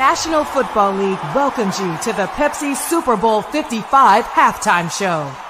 National Football League welcomes you to the Pepsi Super Bowl 55 halftime show.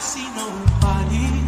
se não see.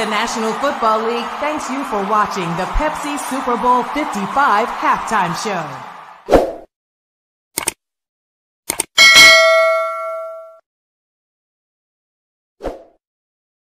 The National Football League thanks you for watching the Pepsi Super Bowl 55 halftime show.